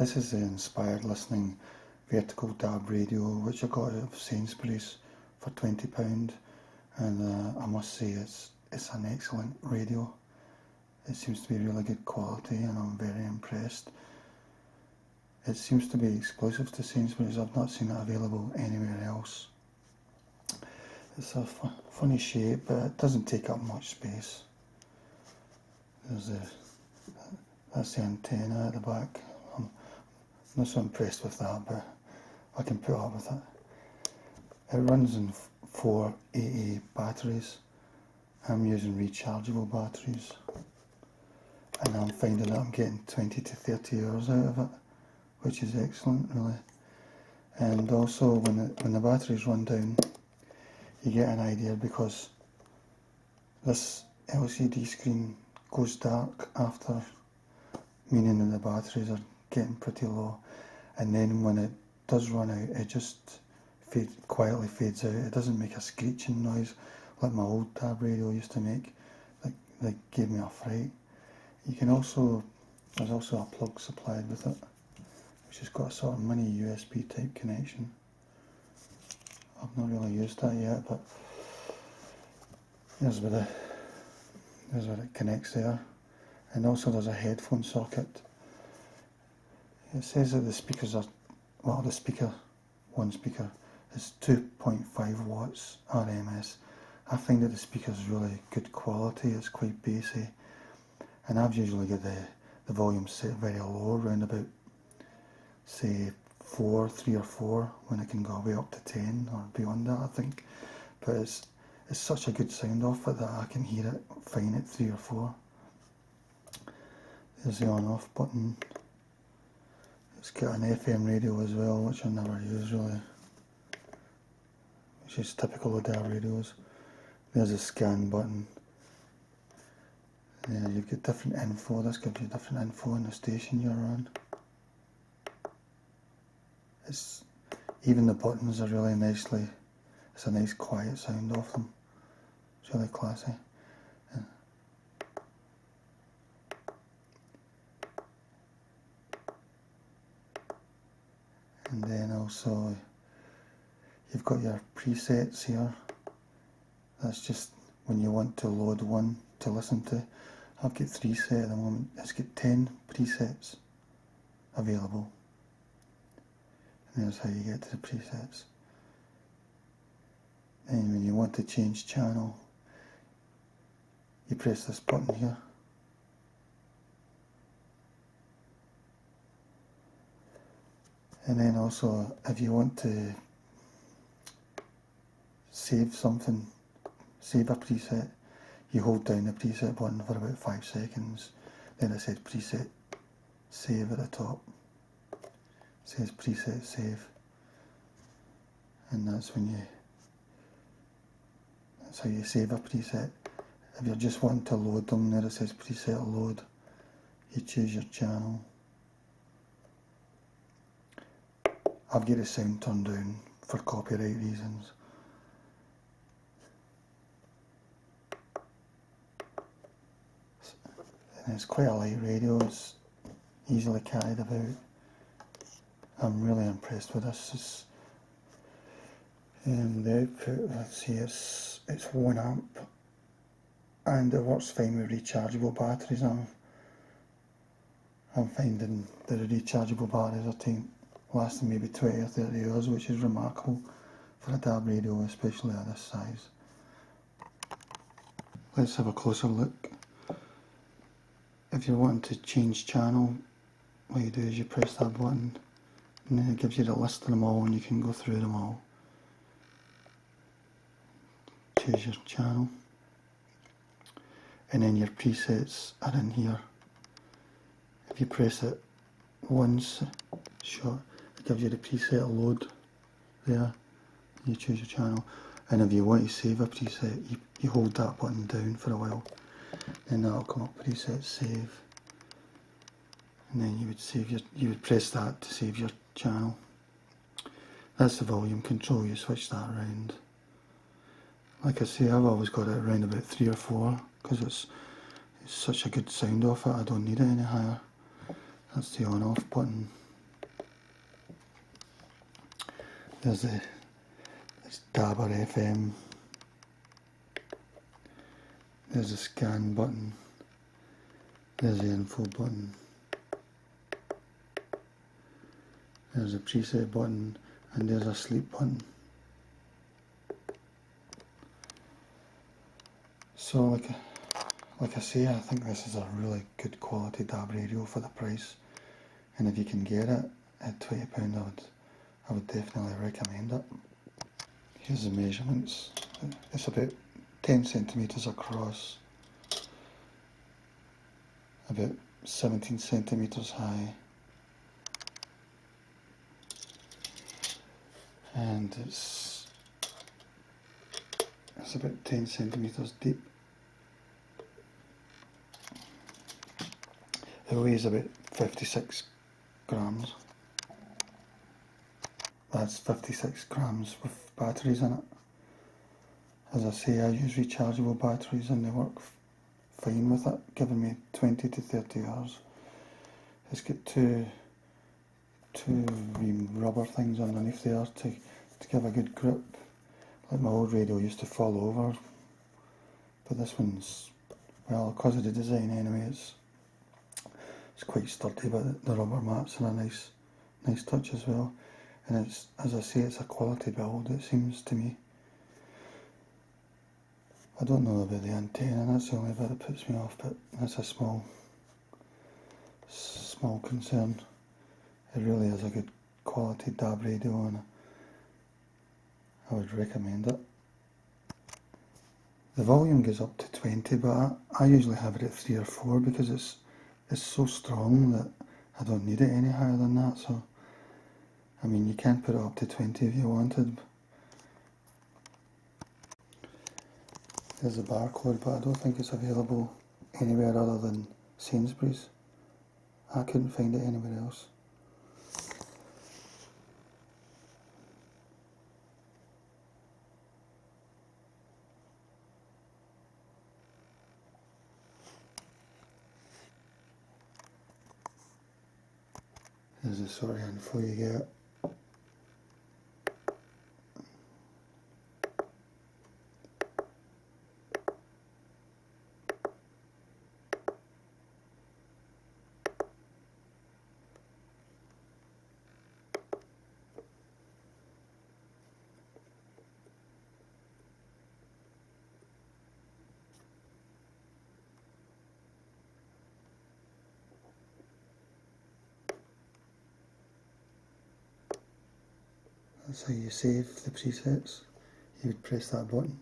This is the inspired listening vertical DAB radio which I got out of Sainsbury's for £20 and uh, I must say it's, it's an excellent radio. It seems to be really good quality and I'm very impressed. It seems to be exclusive to Sainsbury's, I've not seen it available anywhere else. It's a fu funny shape but it doesn't take up much space. There's a, that's the antenna at the back. I'm not so impressed with that but I can put up with it. It runs in four AA batteries. I'm using rechargeable batteries and I'm finding that I'm getting 20 to 30 hours out of it which is excellent really and also when when the batteries run down you get an idea because this LCD screen goes dark after meaning that the batteries are getting pretty low and then when it does run out it just fade, quietly fades out it doesn't make a screeching noise like my old DAB radio used to make that, gave me a fright you can also there's also a plug supplied with it which has got a sort of mini USB type connection. I've not really used that yet, but there's where, the, there's where it connects there. And also there's a headphone socket. It says that the speakers are, well the speaker, one speaker is 2.5 watts RMS. I find that the speaker is really good quality, it's quite bassy. And I've usually got the, the volume set very low, around about say four, three or four, when it can go way up to ten or beyond that, I think. But it's it's such a good sound off it that I can hear it fine at three or four. There's the on off button. It's got an FM radio as well, which I never use really. Which is typical of their radios. There's a scan button. Yeah, you've got different info. This gives you different info on the station you're on. It's even the buttons are really nicely. It's a nice quiet sound off them. It's really classy. And then also you've got your presets here. That's just when you want to load one to listen to. I've got three set at the moment. It's got ten presets available. And there's how you get to the presets. And when you want to change channel, you press this button here. And then also, if you want to save something, save a preset, you hold down the preset button for about five seconds, then it says preset save at the top. Says preset save. And that's when you that's how you save a preset. If you're just wanting to load them there it says preset load. You choose your channel I've got the sound turned down for copyright reasons and it's quite a light radio it's easily carried about I'm really impressed with this. It's, um, the output, let's see, it's, it's 1 amp and it works fine with rechargeable batteries. I'm, I'm finding that the rechargeable batteries are taking, lasting maybe 20 or 30 hours, which is remarkable for a DAB radio, especially at this size. Let's have a closer look. If you're wanting to change channel, what you do is you press that button and then it gives you the list of them all and you can go through them all. Choose your channel. And then your presets are in here. If you press it once, short, it gives you the preset load there. You choose your channel. And if you want to save a preset, you, you hold that button down for a while. And that'll come up, preset save. And then you would save your, you would press that to save your channel. That's the volume control, you switch that around. Like I say, I've always got it around about 3 or 4 because it's, it's such a good sound off it, I don't need it any higher. That's the on off button. There's the there's DAB or FM. There's a scan button. There's the info button. There's a preset button and there's a sleep button. So like like I say, I think this is a really good quality DAB radio for the price. And if you can get it at twenty pound, I would I would definitely recommend it. Here's the measurements. It's about ten centimeters across, about seventeen centimeters high, and it's it's about ten centimeters deep. It weighs about 56 grams. That's 56 grams with batteries in it. As I say, I use rechargeable batteries and they work fine with it, giving me 20 to 30 hours. It's got two two rubber things underneath there to, to give a good grip. Like my old radio used to fall over, but this one's, well, because of the design anyway, it's it's quite sturdy, but the rubber mats are a nice, nice touch as well. And it's, as I say, it's a quality build. It seems to me. I don't know about the antenna. That's the only bit that puts me off. But that's a small, small concern. It really is a good quality DAB radio, and I would recommend it. The volume goes up to 20, but I, I usually have it at 3 or 4 because it's is so strong that I don't need it any higher than that. So, I mean, you can put it up to 20 if you wanted. There's a barcode, but I don't think it's available anywhere other than Sainsbury's. I couldn't find it anywhere else. There's a sort of you get. That's how you save the presets. You would press that button.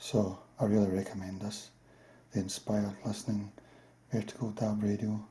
So I really recommend this. The Inspired Listening Vertical DAB Radio